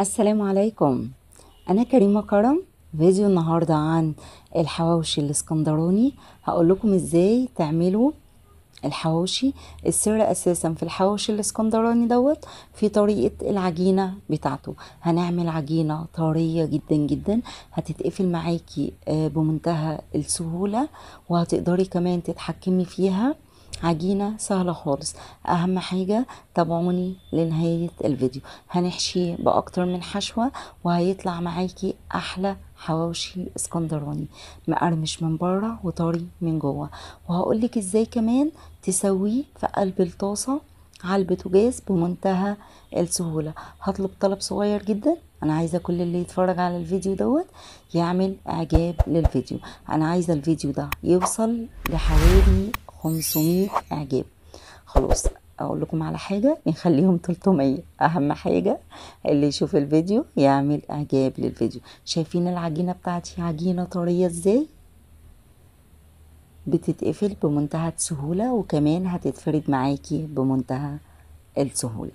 السلام عليكم. أنا كريمة كرم فيديو النهاردة عن الحواوشي الإسكندراني. هقول لكم إزاي تعملوا الحواوشي. السر أساسا في الحواوشي الإسكندراني دوت في طريقة العجينة بتاعته. هنعمل عجينة طرية جدا جدا. هتتقفل معاكي آه، بمنتهى السهولة وهتقدري كمان تتحكمي فيها. عجينة سهلة خالص. أهم حاجة تابعوني لنهاية الفيديو. هنحشيه بأكتر من حشوة وهيطلع معاكي أحلى حواوشي اسكندراني. مقرمش من بره وطري من جوه. وهقولك إزاي كمان تسويه في قلب الطاسة على البوتاجاز بمنتهى السهولة. هطلب طلب صغير جدا. أنا عايزة كل اللي يتفرج على الفيديو دوت يعمل إعجاب للفيديو. أنا عايزة الفيديو ده يوصل لحوالي 500 إعجاب. خلاص أقول لكم على حاجة نخليهم 300 أهم حاجة اللي يشوف الفيديو يعمل إعجاب للفيديو. شايفين العجينة بتاعتي؟ عجينة طرية إزاي؟ بتتقفل بمنتهى السهولة وكمان هتتفرد معاكي بمنتهى السهولة.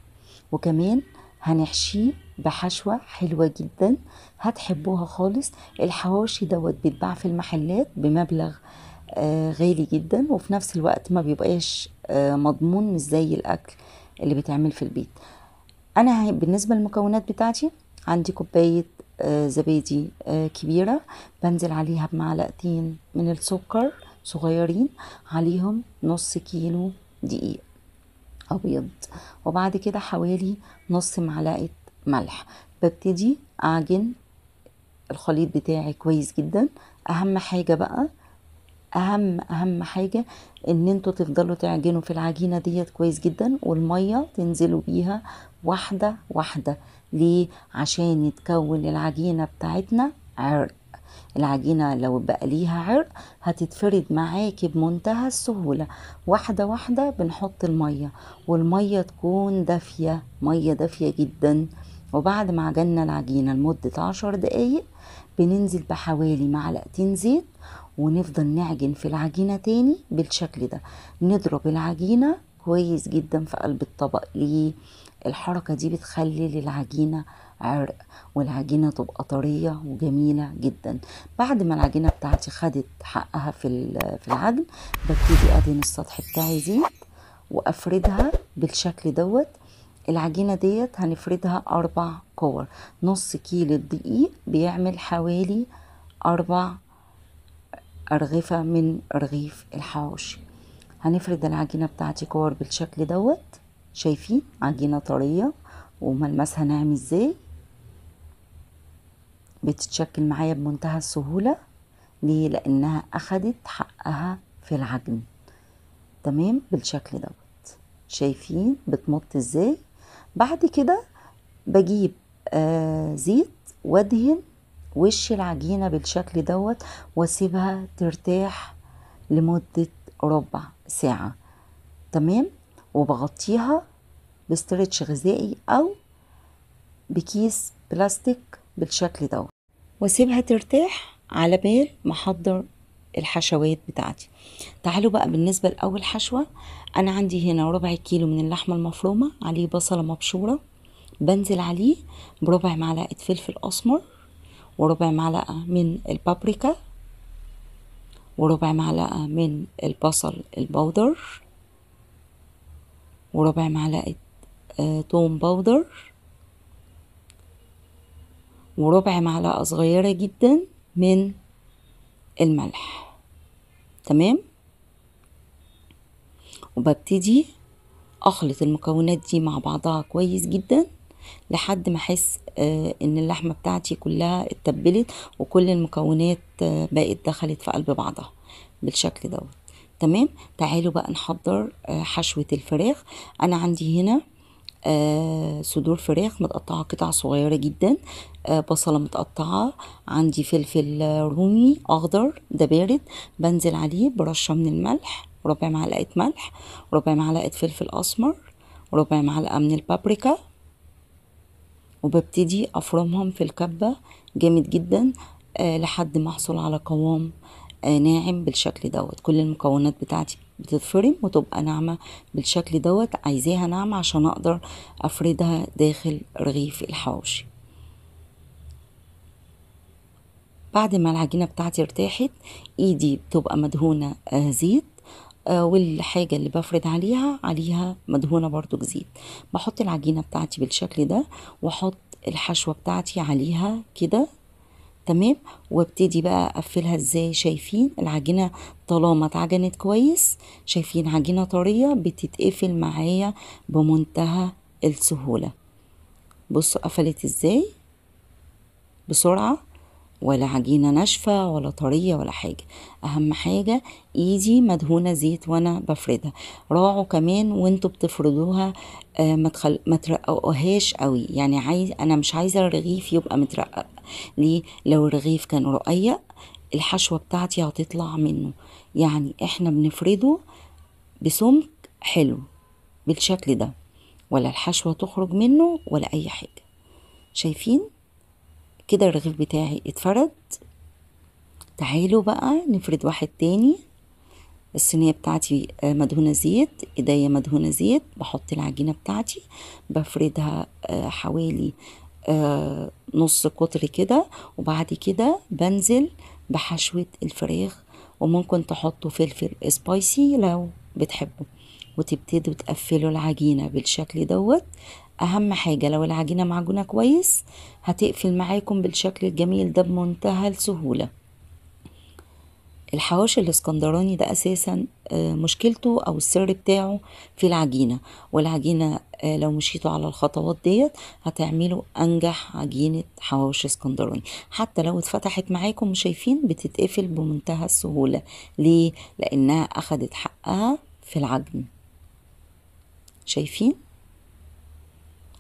وكمان هنحشيه بحشوة حلوة جدا. هتحبوها خالص. الحواشي دوت بيتباع في المحلات بمبلغ غالي جدا وفي نفس الوقت ما بيبقاش آه مضمون مش زي الأكل اللي بيتعمل في البيت. أنا هي- بالنسبة للمكونات بتاعتي عندي كوباية آه زبادي آه كبيرة بنزل عليها بمعلقتين من السكر صغيرين عليهم نص كيلو دقيق أبيض وبعد كده حوالي نص معلقة ملح. ببتدي أعجن الخليط بتاعي كويس جدا. أهم حاجة بقى أهم أهم حاجة إن أنتوا تفضلوا تعجنوا في العجينة ديت كويس جدا والمية تنزلوا بيها واحدة واحدة. ليه؟ عشان يتكون العجينة بتاعتنا عرق. العجينة لو بقى ليها عرق هتتفرد معاكي بمنتهى السهولة. واحدة واحدة بنحط المية والمية تكون دافية مية دافية جدا. وبعد ما عجنا العجينة لمدة عشر دقايق بننزل بحوالي معلقتين زيت ونفضل نعجن في العجينة تاني بالشكل ده. نضرب العجينة كويس جدا في قلب الطبق. ليه؟ الحركة دي بتخلي للعجينة عرق والعجينة تبقى طرية وجميلة جدا. بعد ما العجينة بتاعتي خدت حقها في في العجن ببتدي أدهن السطح بتاعي زيت وأفردها بالشكل دوت. العجينة ديت هنفردها أربع كور. نص كيلو دقيق بيعمل حوالي أربع أرغفة من رغيف الحواوشي هنفرد العجينة بتاعتي كور بالشكل دوت. شايفين؟ عجينة طرية. وملمسها ناعم إزاي؟ بتتشكل معايا بمنتهى السهولة. ليه؟ لأنها أخدت حقها في العجن. تمام؟ بالشكل دوت. شايفين؟ بتمط إزاي؟ بعد كده بجيب آه زيت وادهن وش العجينة بالشكل دوت واسيبها ترتاح لمدة ربع ساعة تمام؟ وبغطيها بسترتش غذائي أو بكيس بلاستيك بالشكل دوت. واسيبها ترتاح على بال ما أحضر الحشوات بتاعتي. تعالوا بقى بالنسبة لأول حشوة أنا عندي هنا ربع كيلو من اللحمة المفرومة عليه بصلة مبشورة بنزل عليه بربع معلقة فلفل أسمر وربع معلقة من البابريكا وربع معلقة من البصل البودر وربع معلقة توم بودر وربع معلقة صغيرة جدا من الملح تمام وببتدي اخلط المكونات دي مع بعضها كويس جدا لحد ما أحس آه إن اللحمة بتاعتي كلها اتبلت وكل المكونات آه بقت دخلت في قلب بعضها بالشكل دوت. تمام؟ تعالوا بقى نحضر آه حشوة الفراخ. أنا عندي هنا آه صدور فراخ متقطعة قطع صغيرة جدا آه بصلة متقطعة عندي فلفل رومي أخضر ده بارد. بنزل عليه برشة من الملح ربع معلقة ملح ربع معلقة فلفل أسمر ربع معلقة من البابريكا. وببتدي أفرمهم في الكبة جامد جدا آه، لحد ما أحصل على قوام آه، ناعم بالشكل دوت. كل المكونات بتاعتي بتتفرم وتبقى ناعمة بالشكل دوت. عايزاها ناعمة عشان أقدر أفردها داخل رغيف الحواوشي. بعد ما العجينة بتاعتي ارتاحت إيدي بتبقى مدهونة آه، زيت. والحاجة اللي بفرد عليها عليها مدهونة برضو زيت بحط العجينة بتاعتي بالشكل ده وأحط الحشوة بتاعتي عليها كده تمام؟ وأبتدي بقى أقفلها إزاي؟ شايفين العجينة طالما اتعجنت كويس شايفين عجينة طرية بتتقفل معايا بمنتهى السهولة. بصوا قفلت إزاي؟ بسرعة. ولا عجينة ناشفة ولا طرية ولا حاجة. أهم حاجة إيدي مدهونة زيت وأنا بفردها. راعوا كمان وانتوا بتفردوها آه ما, ترققوهاش قوي. يعني عايز أنا مش عايزة الرغيف يبقى مترقق. ليه؟ لو الرغيف كان رقيق الحشوة بتاعتي هتطلع منه. يعني إحنا بنفرده بسمك حلو بالشكل ده. ولا الحشوة تخرج منه ولا أي حاجة. شايفين؟ كده الرغيف بتاعي اتفرد. تعالوا بقى نفرد واحد تاني. الصينية بتاعتي مدهونة زيت إيديا مدهونة زيت بحط العجينة بتاعتي بفردها حوالي نص قطر كده. وبعد كده بنزل بحشوة الفراخ وممكن تحطوا فلفل سبايسي لو بتحبوا وتبتدوا تقفلوا العجينة بالشكل دوت. أهم حاجة لو العجينة معجونة كويس هتقفل معاكم بالشكل الجميل ده بمنتهى السهولة. الحواوشي الإسكندراني ده أساسا مشكلته أو السر بتاعه في العجينة. والعجينة لو مشيتوا على الخطوات ديت هتعملوا أنجح عجينة حواوشي إسكندراني. حتى لو اتفتحت معاكم شايفين بتتقفل بمنتهى السهولة. ليه؟ لأنها أخدت حقها في العجن. شايفين؟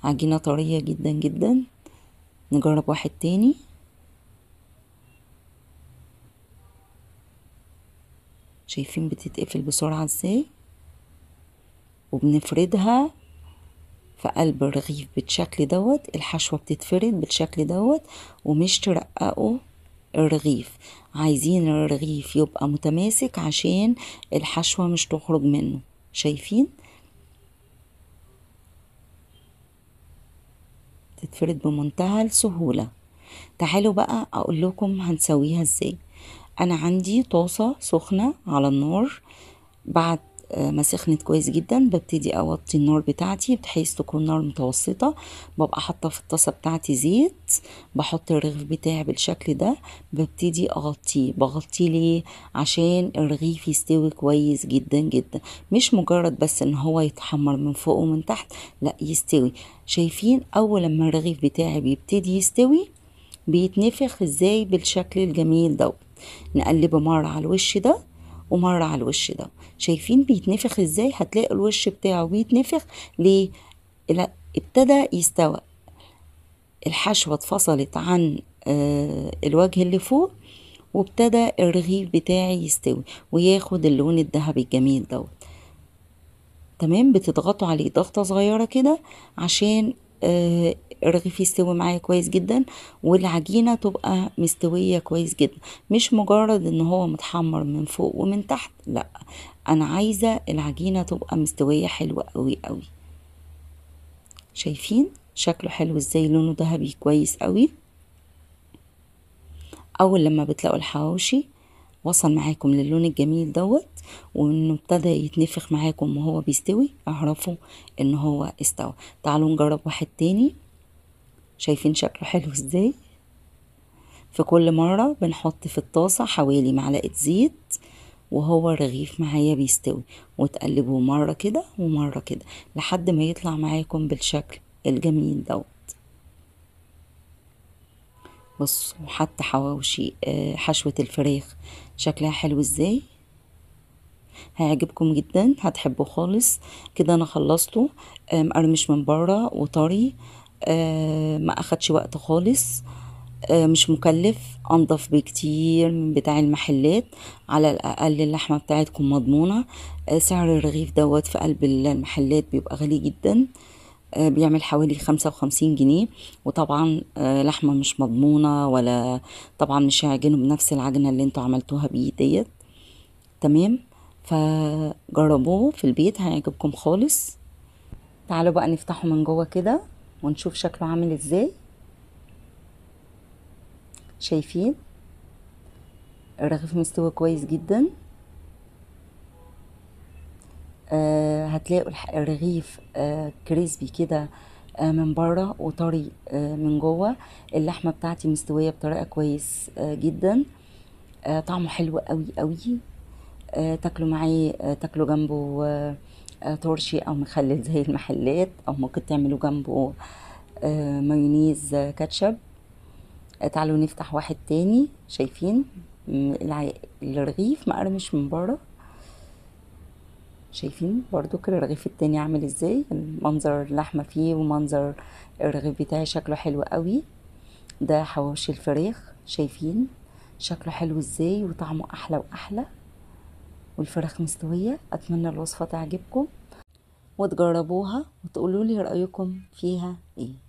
عجينة طرية جدا جدا. نجرب واحد تاني. شايفين بتتقفل بسرعة إزاي؟ وبنفردها في قلب الرغيف بالشكل دوت. الحشوة بتتفرد بالشكل دوت. ومش ترققوا الرغيف. عايزين الرغيف يبقى متماسك عشان الحشوة مش تخرج منه. شايفين؟ تتفرد بمنتهى السهولة. تعالوا بقى أقول لكم هنسويها إزاي. أنا عندي طاسة سخنة على النار. بعد ما سخنت كويس جدا ببتدي أوطي النار بتاعتي بحيث تكون نار متوسطة. ببقى حاطة في الطاسة بتاعتي زيت بحط الرغيف بتاعي بالشكل ده ببتدي أغطيه. بغطيه ليه؟ عشان الرغيف يستوي كويس جدا جدا. مش مجرد بس إن هو يتحمر من فوق ومن تحت لا يستوي. شايفين أول لما الرغيف بتاعي بيبتدي يستوي بيتنفخ إزاي؟ بالشكل الجميل دوت نقلبه مرة على الوش ده. ومرة على الوش ده. شايفين بيتنفخ إزاي؟ هتلاقوا الوش بتاعه بيتنفخ. ليه؟ ابتدى يستوى. الحشوة اتفصلت عن آه الوجه اللي فوق وابتدى الرغيف بتاعي يستوي وياخد اللون الذهبي الجميل دوت. تمام؟ بتضغطوا عليه ضغطة صغيرة كده عشان آه الرغيف يستوي معايا كويس جدا والعجينة تبقى مستوية كويس جدا. مش مجرد إن هو متحمر من فوق ومن تحت لأ أنا عايزة العجينة تبقى مستوية حلوة قوي قوي شايفين؟ شكله حلو إزاي؟ لونه ذهبي كويس قوي أول لما بتلاقوا الحواوشي وصل معاكم للون الجميل دوت وإنه ابتدى يتنفخ معاكم وهو بيستوي اعرفوا إن هو استوى. تعالوا نجرب واحد تاني. شايفين شكله حلو إزاي؟ في كل مرة بنحط في الطاسة حوالي معلقة زيت وهو الرغيف معايا بيستوي وتقلبوه مرة كده ومرة كده لحد ما يطلع معاكم بالشكل الجميل دوت. بصوا حتى حواوشي حشوة الفراخ شكلها حلو إزاي؟ هيعجبكم جدا هتحبوه خالص. كده أنا خلصته مقرمش من بره وطري آه ما أخدش وقت خالص. آه مش مكلف أنضف بكتير من بتاع المحلات. على الأقل اللحمة بتاعتكم مضمونة. آه سعر الرغيف دوت في قلب المحلات بيبقى غالي جدا. بيعمل حوالي خمسة وخمسين جنيه. وطبعا لحمة مش مضمونة ولا طبعا مش هيعجنوا بنفس العجنة اللي أنتوا عملتوها بيه ديت. تمام؟ فجربوه في البيت هيعجبكم خالص. تعالوا بقى نفتحه من جوه كده. ونشوف شكله عامل إزاي. شايفين؟ الرغيف مستوي كويس جدا. آه هتلاقوا الرغيف آه كريسبي كده آه من بره وطري آه من جوه. اللحمة بتاعتي مستوية بطريقة كويس آه جدا. آه طعمه حلو قوي قوي. آه تاكلوا معاه آه تاكلوا جنبه آه ترشي أو مخلل زي المحلات أو ممكن تعملوا جنبه آه مايونيز آه كاتشب. آه تعالوا نفتح واحد تاني. شايفين؟ الرغيف مقرمش من بره. شايفين برضو كده الرغيف التاني عامل إزاي؟ المنظر اللحمة فيه ومنظر الرغيف بتاعي شكله حلو قوي. ده حواوشي الفراخ. شايفين؟ شكله حلو إزاي وطعمه أحلى وأحلى. والفراخ مستوية. أتمنى الوصفة تعجبكم وتجربوها وتقولوا لي رأيكم فيها إيه.